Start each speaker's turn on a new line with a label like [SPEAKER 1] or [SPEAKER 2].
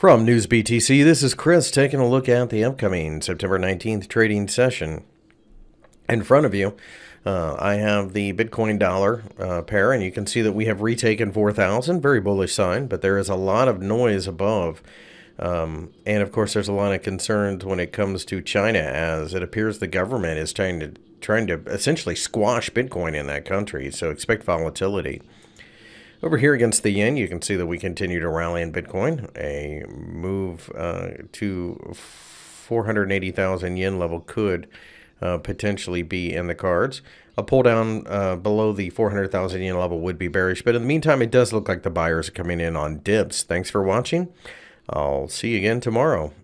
[SPEAKER 1] From NewsBTC, this is Chris taking a look at the upcoming September 19th trading session. In front of you, uh, I have the Bitcoin dollar uh, pair, and you can see that we have retaken 4,000. Very bullish sign, but there is a lot of noise above. Um, and of course, there's a lot of concerns when it comes to China, as it appears the government is trying to trying to essentially squash Bitcoin in that country. So expect volatility. Over here against the yen, you can see that we continue to rally in Bitcoin. A move uh, to 480,000 yen level could uh, potentially be in the cards. A pull down uh, below the 400,000 yen level would be bearish, but in the meantime, it does look like the buyers are coming in on dips. Thanks for watching. I'll see you again tomorrow.